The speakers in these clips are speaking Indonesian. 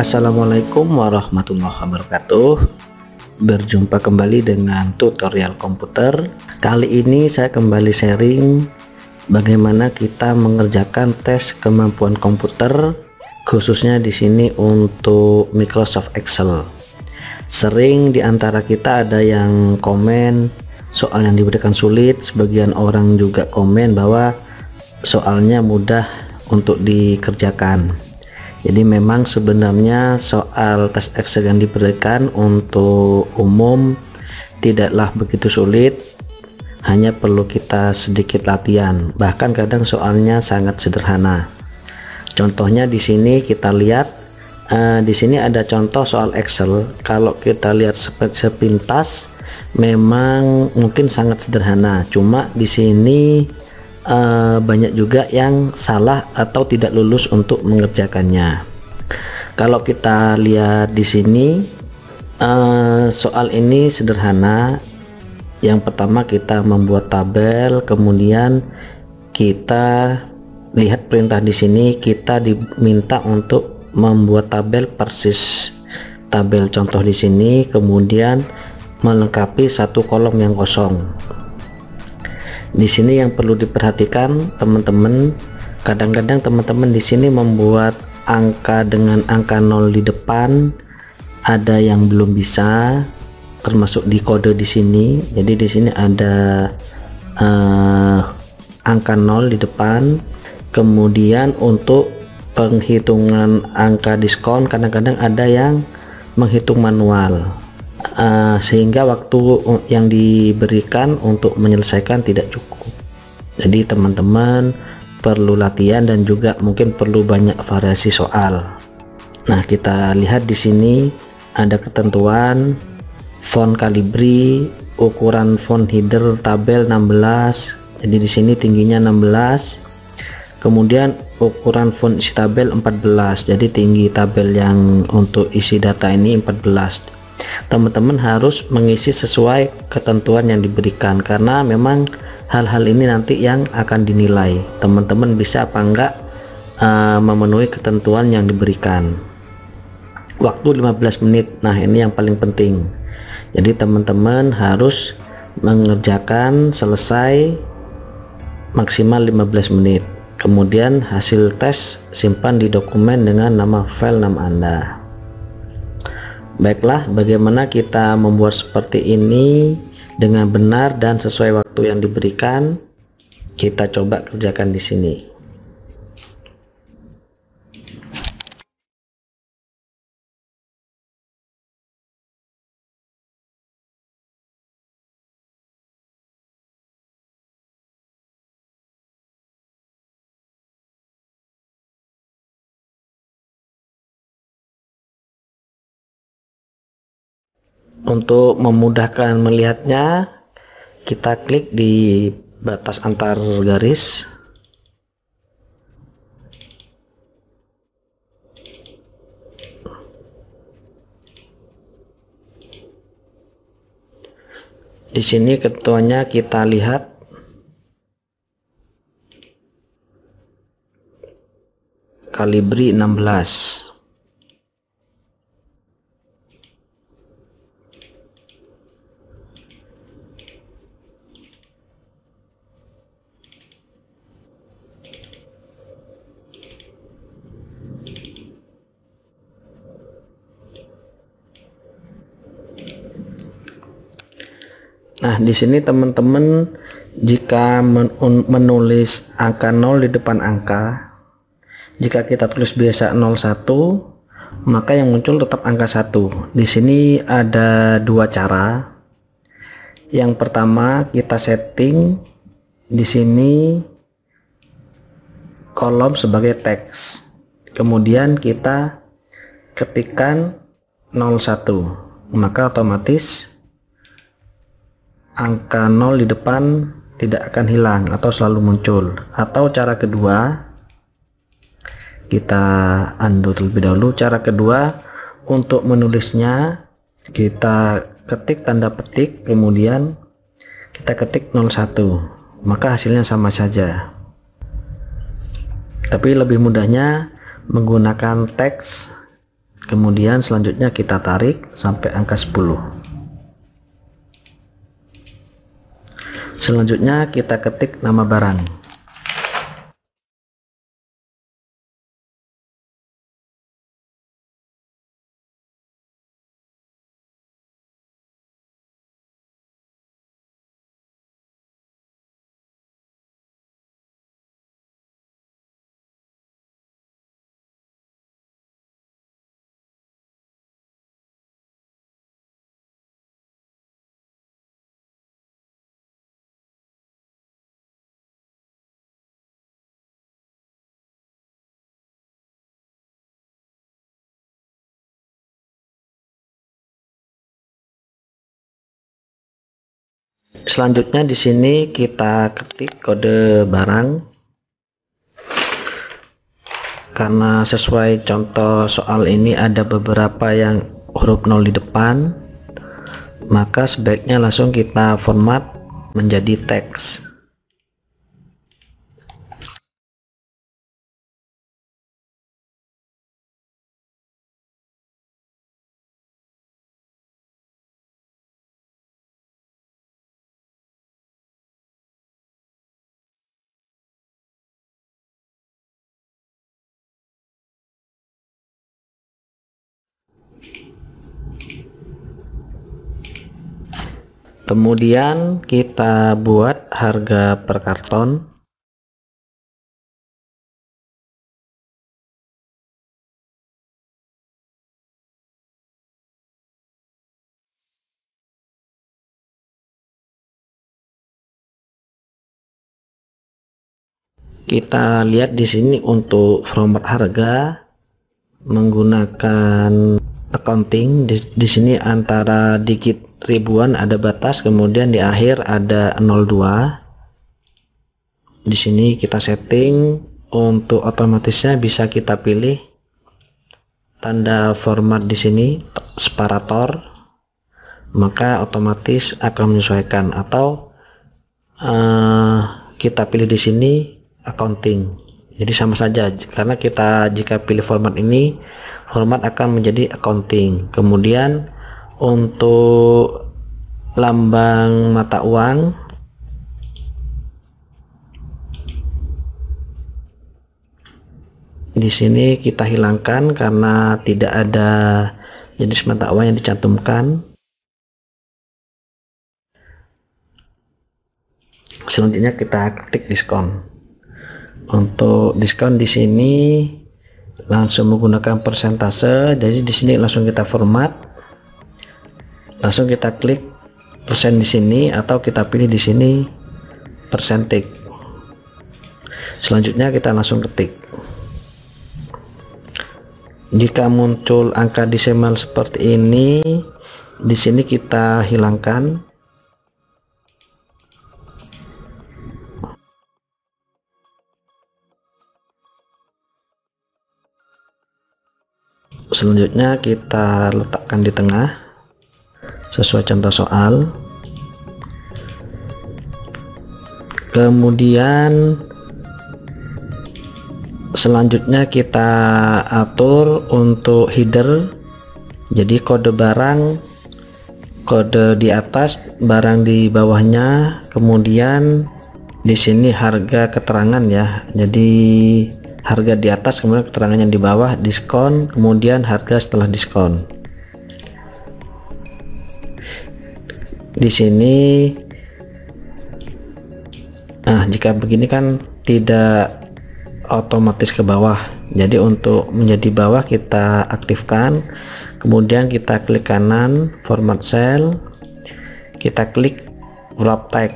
Assalamualaikum warahmatullahi wabarakatuh. Berjumpa kembali dengan tutorial komputer. Kali ini saya kembali sharing Bagaimana kita mengerjakan tes kemampuan komputer Khususnya di sini untuk Microsoft Excel. Sering di antara kita ada yang komen Soal yang diberikan sulit Sebagian orang juga komen bahwa Soalnya mudah untuk dikerjakan jadi memang sebenarnya soal tes Excel yang diberikan untuk umum tidaklah begitu sulit hanya perlu kita sedikit latihan. Bahkan kadang soalnya sangat sederhana. Contohnya di sini kita lihat uh, di sini ada contoh soal Excel kalau kita lihat sepintas memang mungkin sangat sederhana. Cuma di sini uh, banyak juga yang salah atau tidak lulus untuk mengerjakannya. Kalau kita lihat di sini uh, soal ini sederhana. Yang pertama kita membuat tabel, kemudian kita lihat perintah di sini kita diminta untuk membuat tabel persis tabel contoh di sini, kemudian melengkapi satu kolom yang kosong di sini yang perlu diperhatikan teman-teman kadang-kadang teman-teman di sini membuat angka dengan angka 0 di depan. Ada yang belum bisa termasuk di kode di sini. Jadi di sini ada uh, angka 0 di depan. Kemudian untuk penghitungan angka diskon kadang-kadang ada yang menghitung manual uh, sehingga waktu yang diberikan untuk menyelesaikan tidak cukup. Jadi teman-teman perlu latihan dan juga mungkin perlu banyak variasi soal. Nah kita lihat di sini ada ketentuan font kalibri ukuran font header tabel 16 jadi di sini tingginya 16 kemudian ukuran font isi tabel 14 jadi tinggi tabel yang untuk isi data ini 14 teman-teman harus mengisi sesuai ketentuan yang diberikan karena memang hal-hal ini nanti yang akan dinilai. Teman-teman bisa apa enggak uh, memenuhi ketentuan yang diberikan. Waktu 15 menit. Nah ini yang paling penting. Jadi teman-teman harus mengerjakan selesai maksimal 15 menit. Kemudian hasil tes simpan di dokumen dengan nama file nama anda Baiklah, bagaimana kita membuat seperti ini dengan benar dan sesuai waktu yang diberikan? Kita coba kerjakan di sini. Untuk memudahkan melihatnya kita klik di batas antar garis. Di sini ketuanya kita lihat. Kalibri 16 Nah, di sini teman-teman jika menulis angka 0 di depan angka, jika kita tulis biasa 01, maka yang muncul tetap angka 1. Di sini ada dua cara. Yang pertama, kita setting di sini kolom sebagai teks. Kemudian kita ketikkan 01. Maka otomatis angka 0 di depan tidak akan hilang atau selalu muncul. Atau cara kedua kita undo terlebih dahulu. Cara kedua untuk menulisnya kita ketik tanda petik kemudian kita ketik 01 maka hasilnya sama saja. Tapi lebih mudahnya menggunakan teks kemudian selanjutnya kita tarik sampai angka 10 selanjutnya kita ketik nama barang Selanjutnya di sini kita ketik kode barang. Karena sesuai contoh soal ini ada beberapa yang huruf nol di depan maka sebaiknya langsung kita format menjadi teks kemudian kita buat harga per karton. Kita lihat di sini untuk format harga menggunakan accounting. Di, di sini antara digit ribuan ada batas kemudian di akhir ada 02 di sini kita setting untuk otomatisnya bisa kita pilih tanda format di sini separator maka otomatis akan menyesuaikan. Atau uh, kita pilih di sini accounting. Jadi sama saja karena kita jika pilih format ini format akan menjadi accounting. Kemudian untuk lambang mata uang. Di sini kita hilangkan karena tidak ada jenis mata uang yang dicantumkan. Selanjutnya kita ketik diskon. Untuk diskon di sini langsung menggunakan persentase. Jadi di sini langsung kita format langsung kita klik persen di sini atau kita pilih di sini persentik. Selanjutnya kita langsung ketik. Jika muncul angka desimal seperti ini di sini kita hilangkan. Selanjutnya kita letakkan di tengah sesuai contoh soal. Kemudian selanjutnya kita atur untuk header. Jadi kode barang kode di atas barang di bawahnya. Kemudian di sini harga keterangan ya. Jadi harga di atas kemudian keterangannya di bawah diskon. Kemudian harga setelah diskon di sini nah jika begini kan tidak otomatis ke bawah. Jadi untuk menjadi bawah kita aktifkan kemudian kita klik kanan format cell kita klik wrap tag.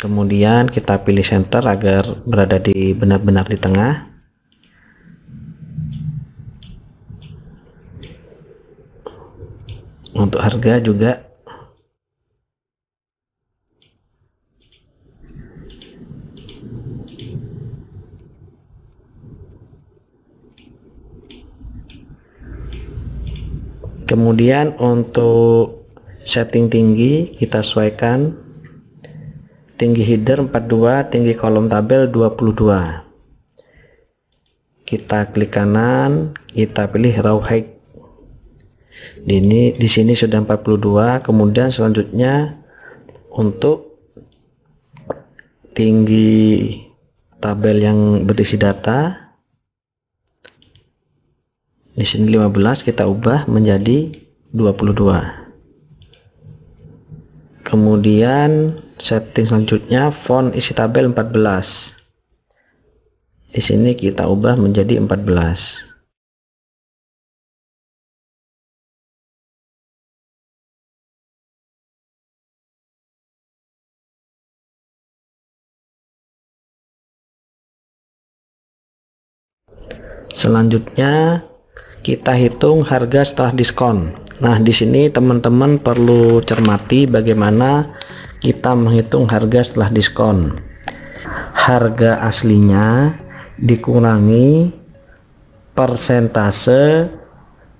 Kemudian kita pilih center agar berada di benar-benar di tengah untuk harga juga. Kemudian untuk setting tinggi kita sesuaikan. Tinggi header 42 tinggi kolom tabel 22 kita klik kanan kita pilih raw height ini di sini sudah 42 kemudian selanjutnya untuk tinggi tabel yang berisi data di sini 15 kita ubah menjadi 22 kemudian setting selanjutnya font isi tabel 14 di sini kita ubah menjadi 14 Selanjutnya kita hitung harga setelah diskon. Nah, di sini teman-teman perlu cermati bagaimana kita menghitung harga setelah diskon. Harga aslinya dikurangi persentase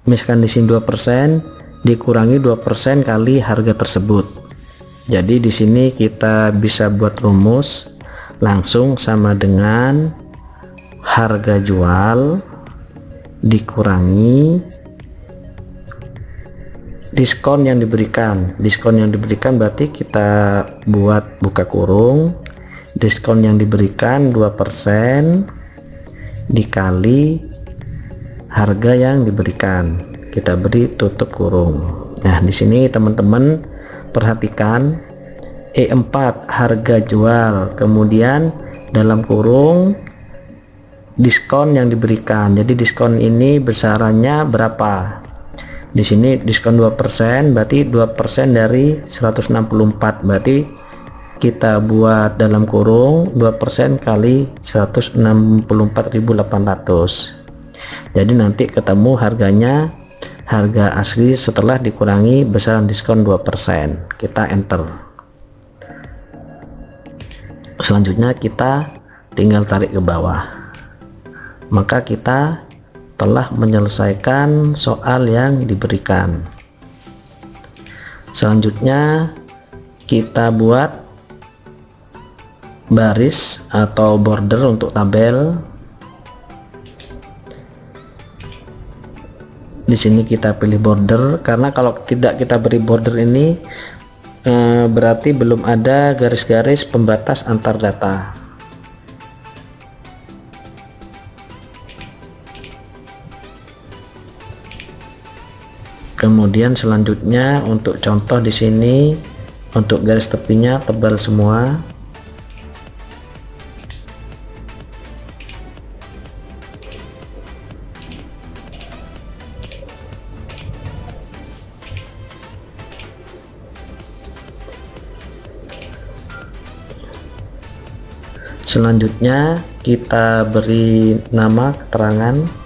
misalkan di sini 2% dikurangi 2% kali harga tersebut. Jadi di sini kita bisa buat rumus langsung sama dengan harga jual dikurangi diskon yang diberikan. Diskon yang diberikan berarti kita buat buka kurung diskon yang diberikan 2% dikali harga yang diberikan. Kita beri tutup kurung. Nah di sini teman-teman perhatikan E4 harga jual. Kemudian dalam kurung diskon yang diberikan. Jadi diskon ini besarannya berapa? Di sini diskon 2% berarti 2% dari 164 berarti kita buat dalam kurung 2% kali 164.800 jadi nanti ketemu harganya harga asli setelah dikurangi besaran diskon 2% kita enter. Selanjutnya kita tinggal tarik ke bawah maka kita telah menyelesaikan soal yang diberikan. Selanjutnya kita buat baris atau border untuk tabel. Di sini kita pilih border karena kalau tidak kita beri border ini eh, berarti belum ada garis-garis pembatas antar data kemudian selanjutnya untuk contoh di sini untuk garis tepinya tebal semua. Selanjutnya kita beri nama keterangan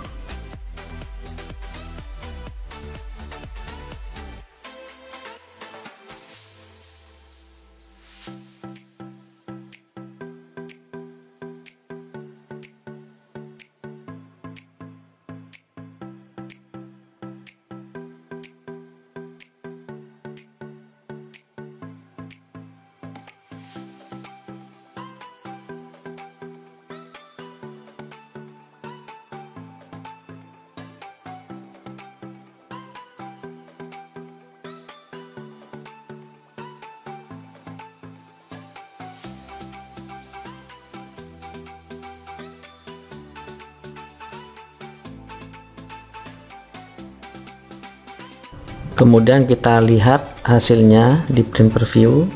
kemudian kita lihat hasilnya di print preview.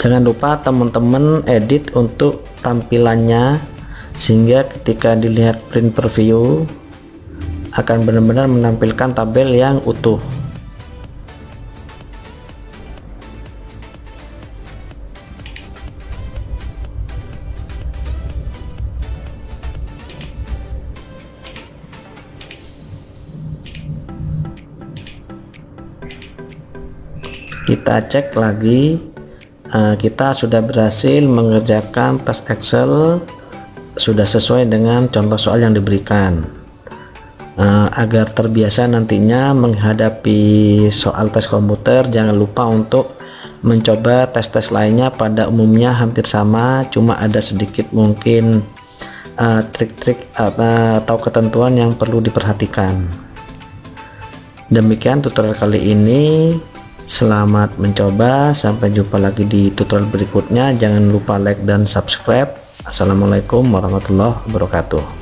Jangan lupa teman-teman edit untuk tampilannya sehingga ketika dilihat print preview akan benar-benar menampilkan tabel yang utuh kita cek lagi. Uh, kita sudah berhasil mengerjakan tes Excel sudah sesuai dengan contoh soal yang diberikan. Uh, agar terbiasa nantinya menghadapi soal tes komputer jangan lupa untuk mencoba tes-tes lainnya. Pada umumnya hampir sama cuma ada sedikit mungkin uh, trik-trik uh, atau ketentuan yang perlu diperhatikan. Demikian tutorial kali ini selamat mencoba sampai jumpa lagi di tutorial berikutnya. Jangan lupa like dan subscribe. Assalamualaikum warahmatullahi wabarakatuh